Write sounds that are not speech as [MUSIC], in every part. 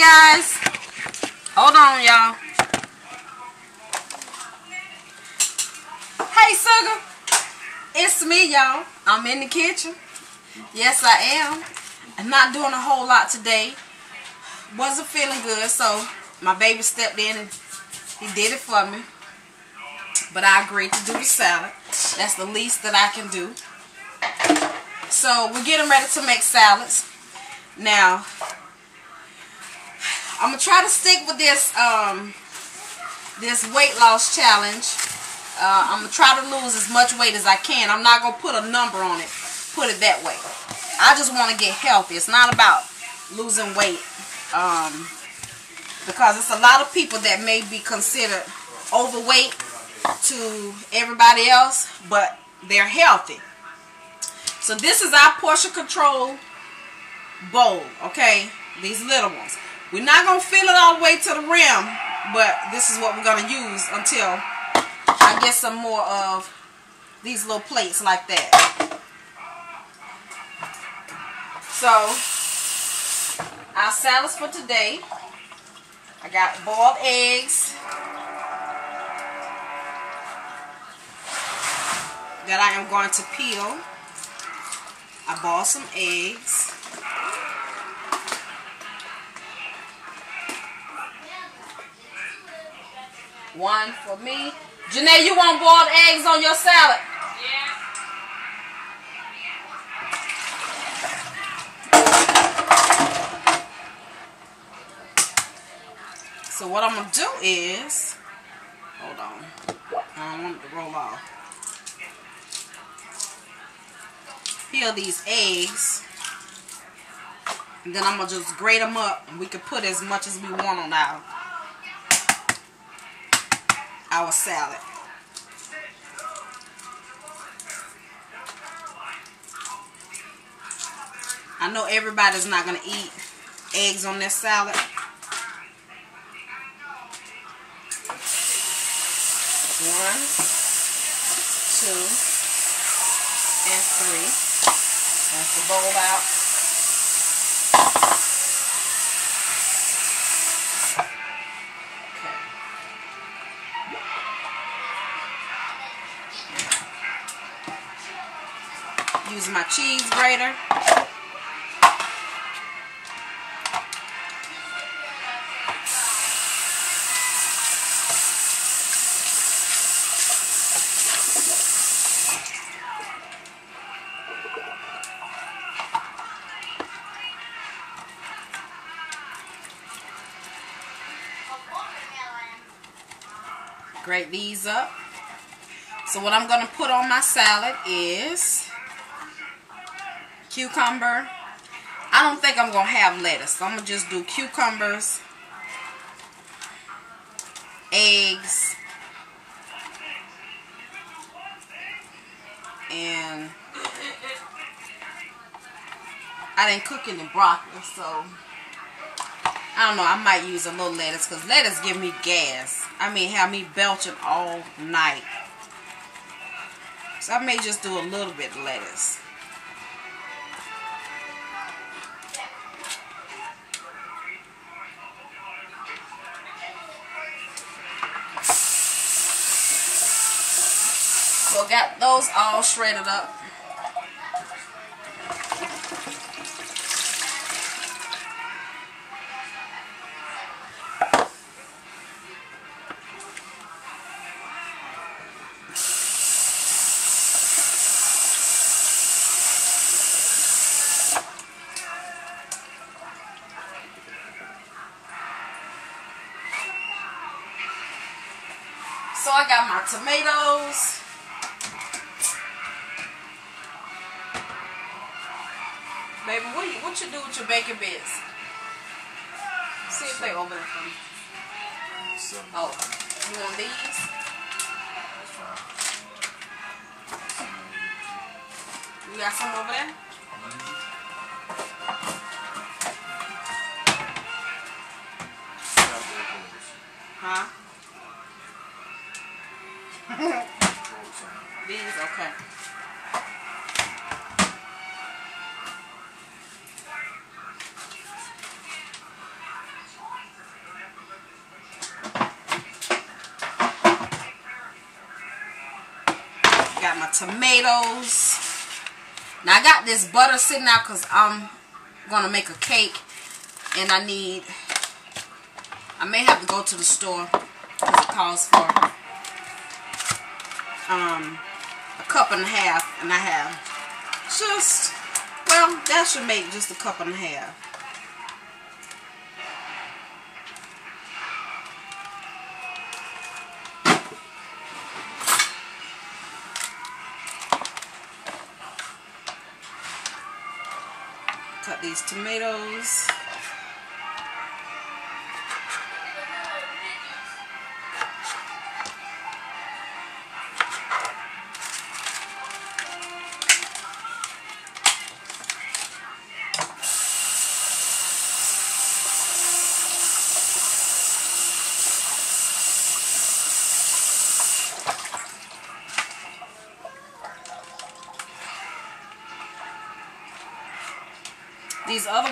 guys. Hold on, y'all. Hey, Sugar. It's me, y'all. I'm in the kitchen. Yes, I am. I'm not doing a whole lot today. Wasn't feeling good, so my baby stepped in and he did it for me. But I agreed to do the salad. That's the least that I can do. So we're getting ready to make salads. Now, I'm gonna try to stick with this um, this weight loss challenge. Uh, I'm gonna try to lose as much weight as I can. I'm not gonna put a number on it. Put it that way. I just want to get healthy. It's not about losing weight. Um, because it's a lot of people that may be considered overweight to everybody else, but they're healthy. So this is our portion control bowl, okay? These little ones. We're not going to fill it all the way to the rim, but this is what we're going to use until I get some more of these little plates like that. So, our salads for today. I got boiled eggs. That I am going to peel. I boiled some eggs. One for me. Janae, you want boiled eggs on your salad? Yeah. So what I'm going to do is, hold on, I don't want it to roll off. Peel these eggs. And then I'm going to just grate them up and we can put as much as we want on our our salad. I know everybody's not going to eat eggs on their salad. One, two, and three. That's the bowl out. Use my cheese grater. grate these up. So what I'm going to put on my salad is cucumber. I don't think I'm going to have lettuce. So I'm going to just do cucumbers, eggs, and I didn't cook any broccoli, so I don't know. I might use a little lettuce because lettuce give me gas. I mean, have me belching all night. So I may just do a little bit lettuce. So got those all shredded up. So I got my tomatoes. What you, do with your bacon bits? See if they open there for me. Oh, you want these? You got some over there? Huh? [LAUGHS] these, okay. have tomatoes. Now I got this butter sitting out because I'm going to make a cake. And I need, I may have to go to the store because it calls for um, a cup and a half. And I have just, well, that should make just a cup and a half. These tomatoes.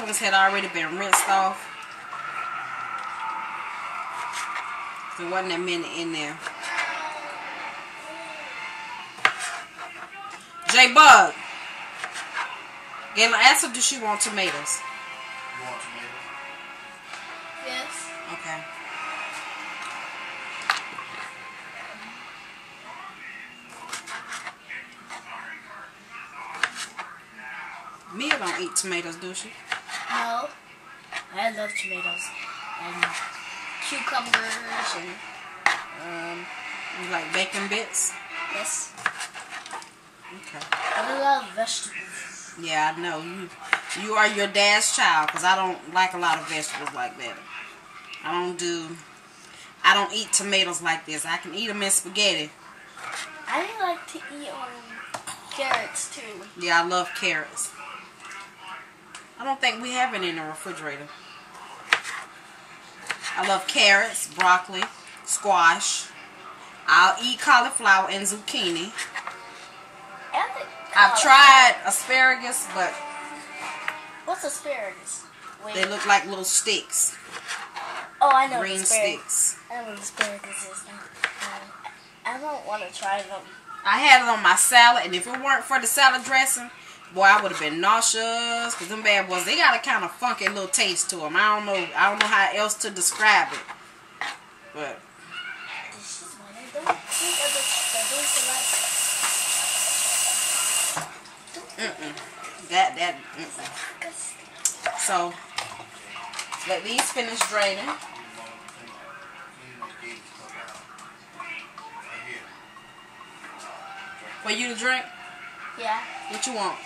These had already been rinsed off. There wasn't that many in there. J Bug. Gayla, ask her, does she want tomatoes? You want tomatoes? Yes. Okay. Mia don't eat tomatoes, do she? No. I love tomatoes and cucumbers and Um, you like bacon bits? yes. Okay. I love vegetables. Yeah, I know. You you are your dad's child because I don't like a lot of vegetables like that. I don't do, I don't eat tomatoes like this. I can eat them in spaghetti. I like to eat um, carrots too. Yeah, I love carrots. I don't think we have any in the refrigerator. I love carrots, broccoli, squash. I'll eat cauliflower and zucchini. And I've tried asparagus, but What's asparagus? Wait. they look like little sticks, oh, I know green sticks. I know what asparagus is now. Um, I don't want to try them. I had it on my salad, and if it weren't for the salad dressing, boy, I would have been nauseous. Cause them bad boys, they got a kind of funky little taste to them. I don't know, I don't know how else to describe it. But This is one of the things of the mm-mm, that that. Mm-mm. So let these finish draining. You want to clean the gate stuff out. Right here. For you to drink, Yeah. what you want?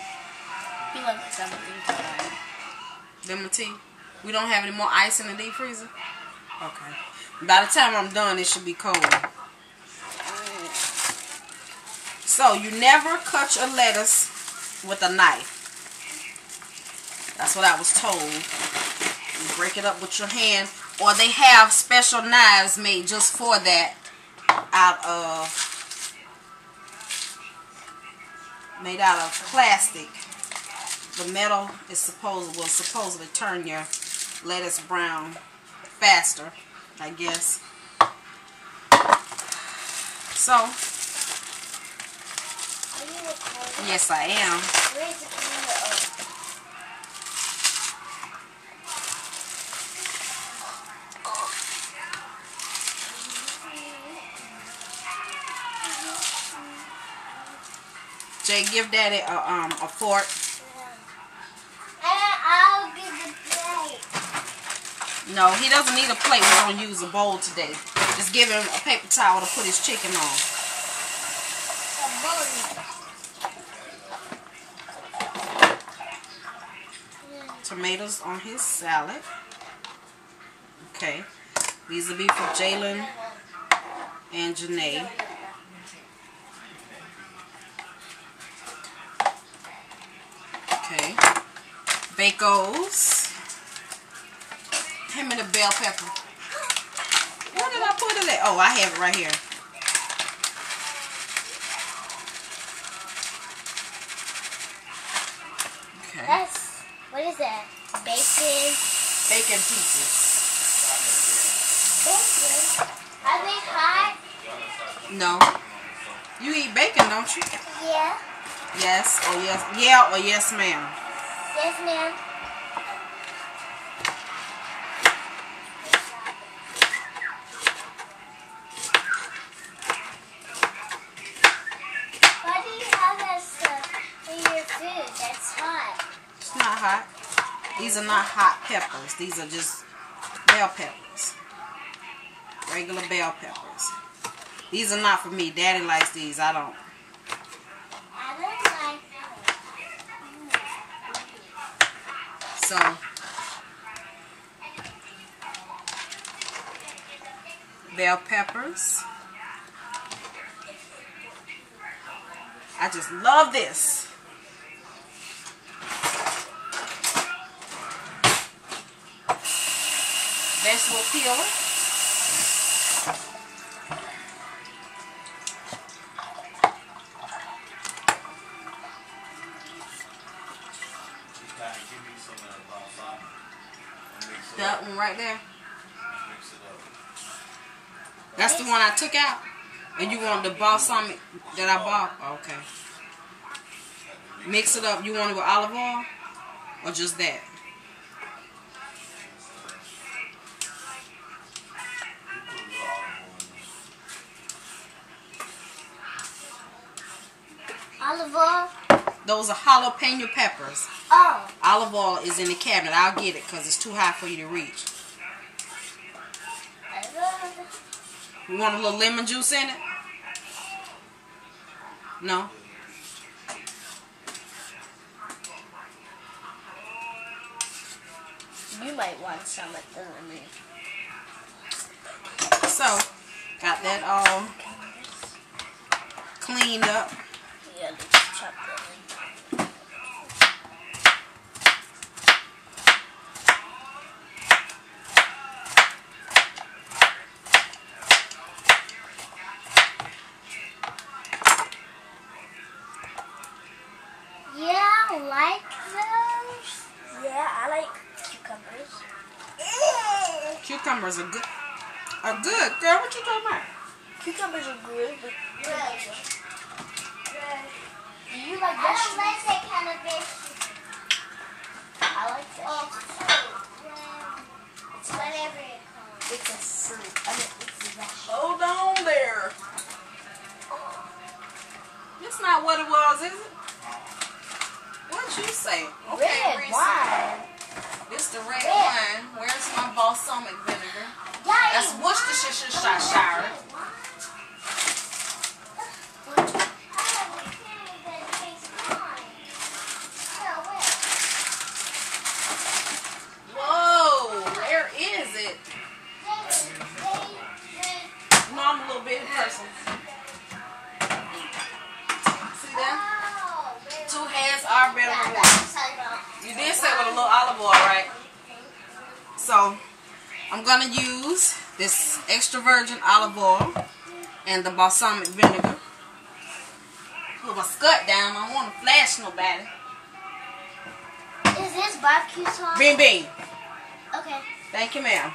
He loves something tonight. Lemon tea. We don't have any more ice in the deep freezer. Okay. By the time I'm done, it should be cold. So you never cut your lettuce with a knife. That's what I was told. You break it up with your hand, or they have special knives made just for that, out of made out of plastic. The metal is supposed will supposedly turn your lettuce brown faster, I guess. So yes, I am. Jay, give Daddy a um a fork. And I'll give the plate. No, he doesn't need a plate. We're gonna use a bowl today. Just give him a paper towel to put his chicken on. Tomatoes on his salad. Okay. These will be for Jalen and Janae. Okay. Bacos. Him and the bell pepper. Where did I put it at? Oh, I have it right here. Okay. That's what is that? Bacon. Bacon pieces. Bacon. Are they hot? No. You eat bacon, don't you? Yeah. Yes or yes. Yeah or yes, ma'am. Yes, ma'am. Why do you have that stuff in your food that's hot? It's not hot. These are not hot peppers. These are just bell peppers. Regular bell peppers. These are not for me. Daddy likes these. I don't. So bell peppers. I just love this. Vegetable peeler. That one right there. That's the one I took out. And you want the balsamic that I bought? Okay. Mix it up. You want it with olive oil? Or just that? Those are jalapeno peppers. Oh. Olive oil is in the cabinet. I'll get it because it's too high for you to reach. You want a little lemon juice in it? No? You might want some of the lemon. So, got that all cleaned up. Yeah, Cucumbers are good. Are good. Girl, what you talking about? Cucumbers are good, but do you like vegetables? I don't like that kind of vegetable. I like vegetables. Oh, it's whatever it calls. It's a fruit. I mean, it's a vegetable. Hold on there. That's not what it was, is it? What'd you say? Okay, Red Reese. The red, wine. Where's my balsamic vinegar? That's Worcestershire. Whoa, where is it? You know I'm a little bitty person. See that? Two heads are better than one. You did say with a little olive oil, right? So, I'm going to use this extra virgin olive oil and the balsamic vinegar. Put my skirt down. I don't want to flash nobody. Is this barbecue sauce? Bean bean. Okay. Thank you, ma'am.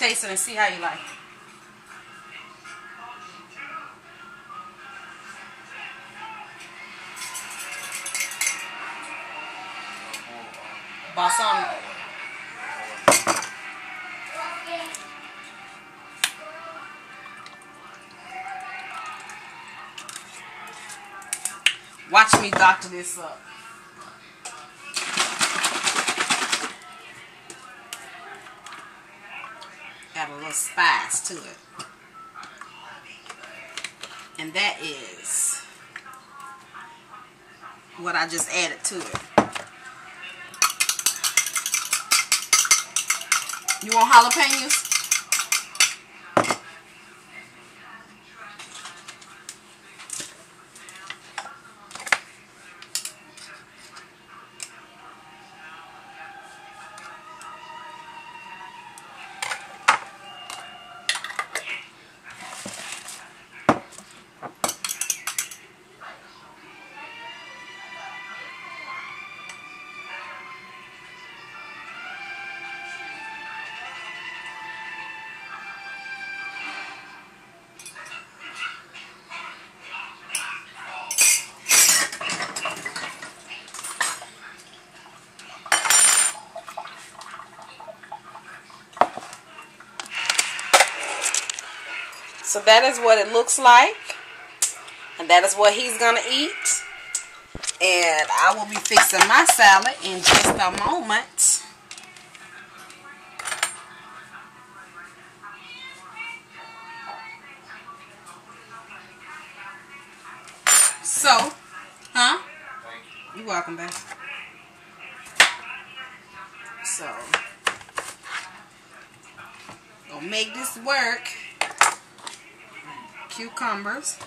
Taste it and see how you like it. Balsamic. Watch me doctor this up. little spice to it. And that is what I just added to it. You want jalapenos? So that is what it looks like. And that is what he's going to eat. And I will be fixing my salad in just a moment. So, huh? You're welcome, babe. So, gonna make this work cucumbers.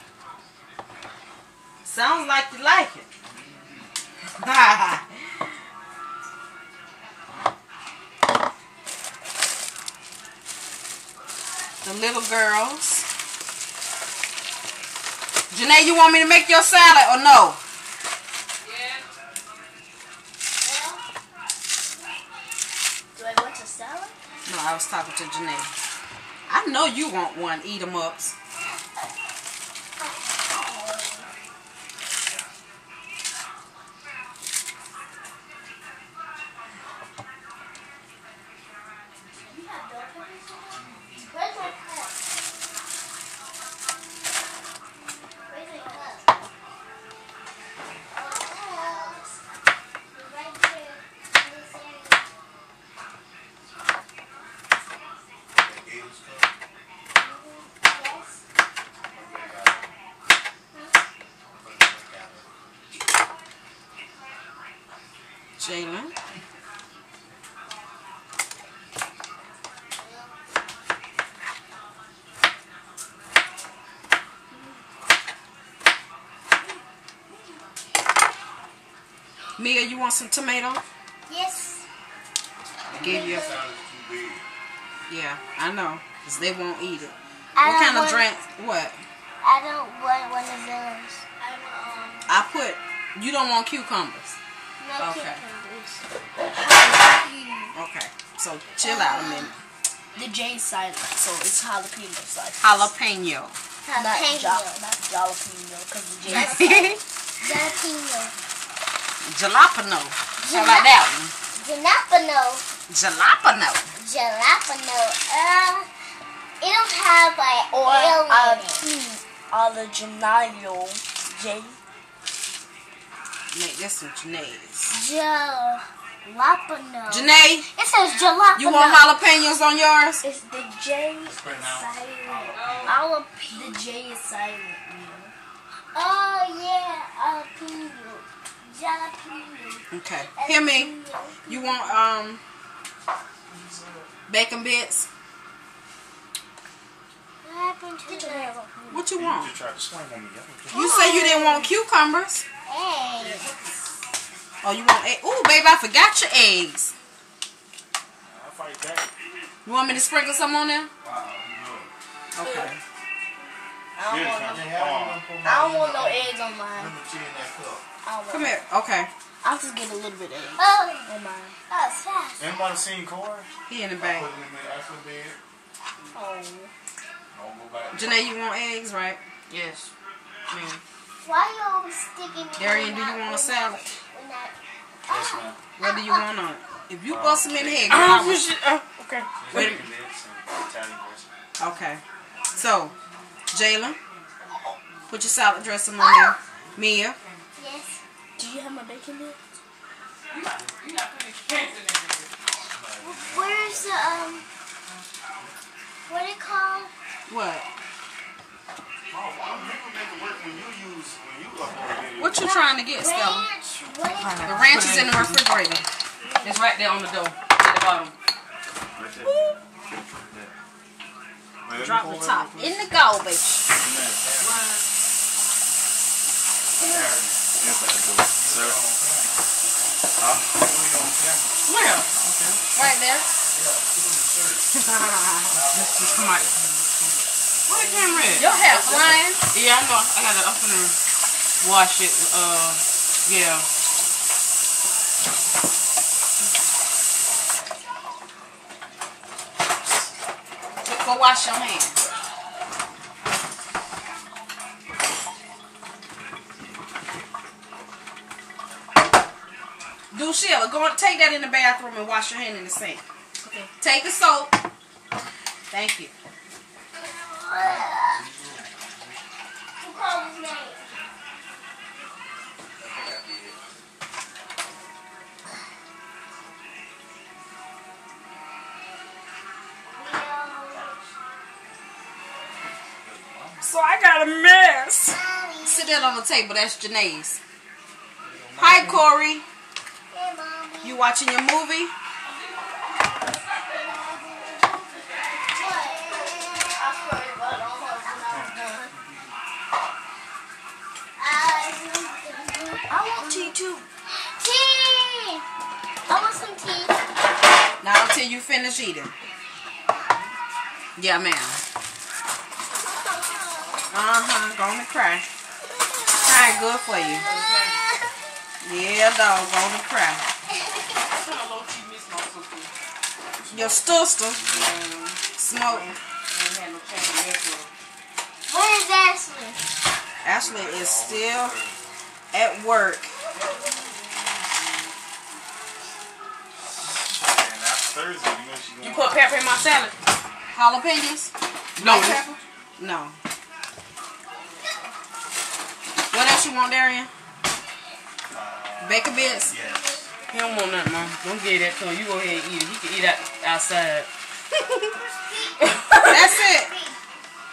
Sounds like you like it. [LAUGHS] the little girls. Janae, you want me to make your salad or no? Do I want a salad? No, I was talking to Janae. I know you want one. Eat them ups. You have bell peppers in there? Where's my cup? Where's my cup? Oh, it's right there in this area. That Gator's cup. Yes. Okay, got it. Put it back out. Jalen. Mia, you want some tomato? Yes. I gave you. A, Salad's yeah, I know, cause they won't eat it. I what kind of drink? What? I don't want one of those. I want um, I put. You don't want cucumbers. no Okay. cucumbers. Okay, so chill out a minute. The J side, so it's jalapeno side. Jalapeno. Not, Jalapeno. not jalapeno, because the J is silent. [LAUGHS] Jalapeno. Jalapeno. How about that one? Jalapeno. Jalapeno. Jalapeno. Uh, it don't have like Or oil uh, in it. P, original J. Make this some Janae's. Jalapeno. Janae, It says jalapeno. you want jalapenos on yours? It's the J Spread out. silent. Jalapeno. The J is silent. Oh yeah, jalapeno. Jalapeno. Okay. Hear me. You want um bacon bits? What happened to the What you You want? just to swing on me. yeah? You say you didn't want cucumbers. eggs? Oh, you want egg? Ooh, babe, I forgot your eggs. I'll fight that. You want me to sprinkle some on there? Wow, you Okay. I don't want no, have one for my- I don't want no eggs on mine. Number two in that cup. I don't Come here. Okay. I'll just get a little bit of eggs Oh, on mine. that's oh, fast. Anybody seen Corey? He in the I bag. put him in the actual bed. Oh. Don't go back. Janae, you want eggs, right? Yes. Man. Why you always sticking me? Darian, do you want a salad? I- when I- Yes, oh. ma'am. What do you want on it? If you uh, bust them in the head, Oh, I was- okay. Wait a Bacon bits and Italian dressing. Okay. So, Jalen, put your salad dressing on there. Mia, Yes. Do you have my bacon bit? Where's the um? What it called? what? Oh, I'm never it work when you use when you upload video. What you trying to get, Stella? Ranch. The ranch is in the refrigerator. It's right there on the door at the bottom. Right there. Yeah. Wait, let Drop the it top in the garbage. Inside the door. Sir. Huh? Where? Right there. [LAUGHS] What the camera at? Your hair flying. Yeah, I know. I gotta. I'm finna wash it. Uh, yeah. Go wash your hands. Sheila, go on, take that in the bathroom and wash your hand in the sink. Okay. Take the soap. Thank you. So I got a mess. Sit that on the table. That's Janae's. Hi, Corey. You watching your movie? I want tea too. Tea! I want some tea. Not until you finish eating. Yeah, ma'am. Uh-huh. Gonna cry. Crying good for you. [LAUGHS] Yeah, dog. Gonna cry. Your sister smoke. Ain't had no chance to mess with her. Where is Ashley? Ashley is still at work. Thursday, you know. You put pepper in my salad? Jalapenos? No. Black pepper? No. What else you want, Darian? Bacon bits? Yes. He don't want nothing, mom. Don't get that to him. You go ahead and eat it. He can eat out outside. [LAUGHS] That's it.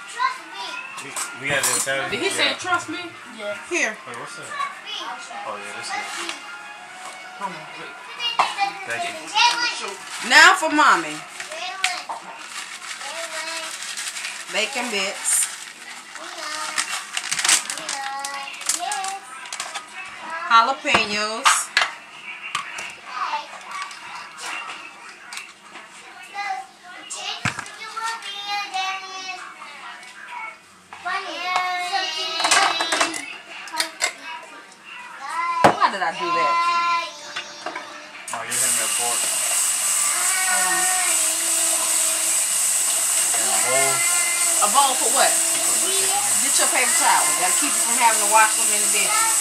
Trust me. We, we got this Saturday. Did he say trust me? Yeah. Here. Wait, what's that? Oh yeah, that's good. Come on, wait. Thank you. Now for mommy. Jalen. Jalen. Bacon bits. Jalapenos. I do that? Oh, you're having a fork a bowl. For what? Put my chicken in. Get your paper towel. Gotta keep you from having to wash them in the dishes.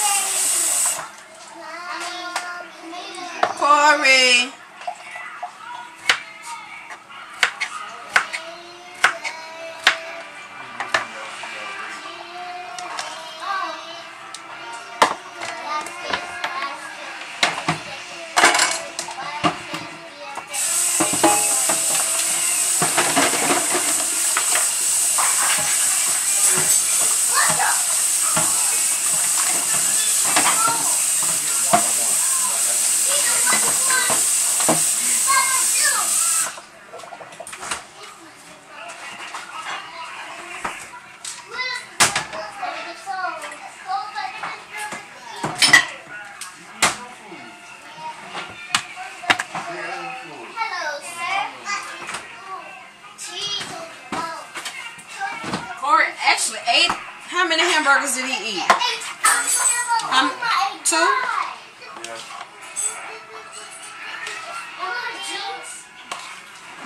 Corey.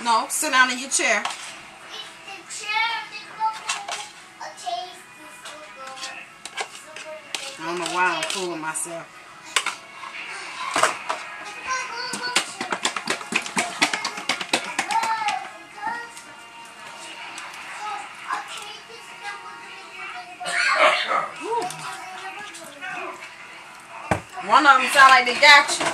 No, sit down in your chair. I don't know why I'm fooling myself. One of them sound like they got you.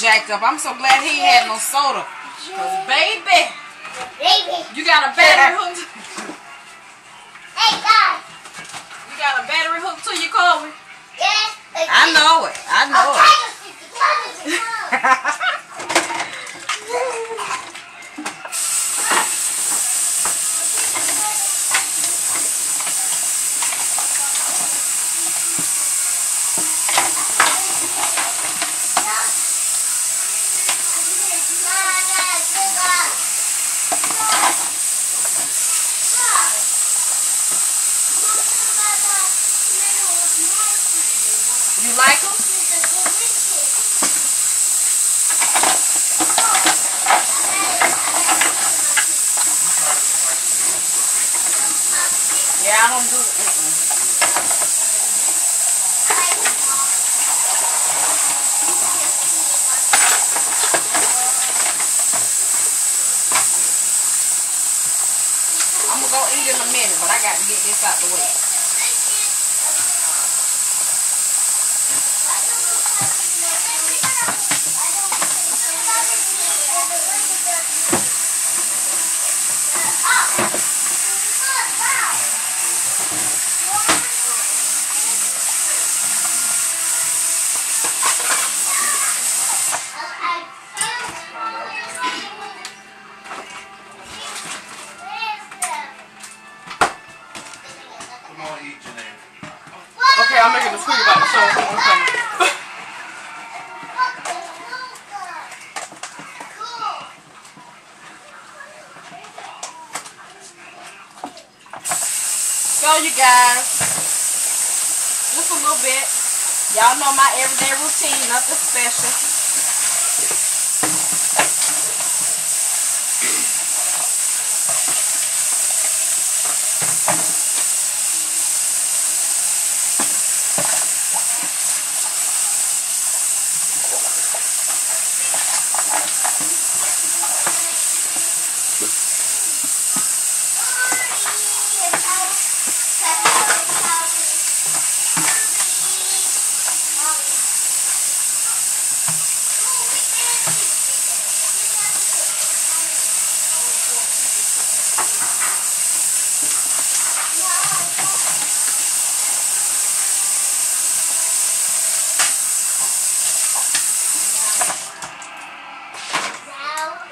jacked up. I'm so glad he had no soda. Cause baby, Baby. you got a battery hooked. Hey guys. You got a battery hooked to your car. Yes. I know it. I know it. [LAUGHS] like them? Yeah, I don't do it. Mm-mm. I'm gonna go eat in a minute, but I got to get this out the way. So you guys, just a little bit. Y'all know my everyday routine, nothing special.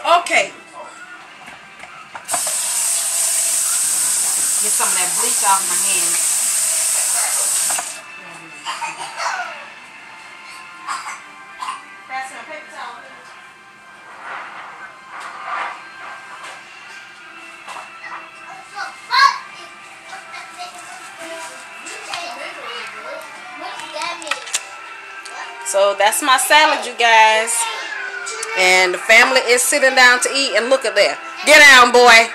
Okay. Get some of that bleach off my hands. Pass me a paper towel. So that's my salad, you guys. And the family is sitting down to eat. And look at there. Get down, boy.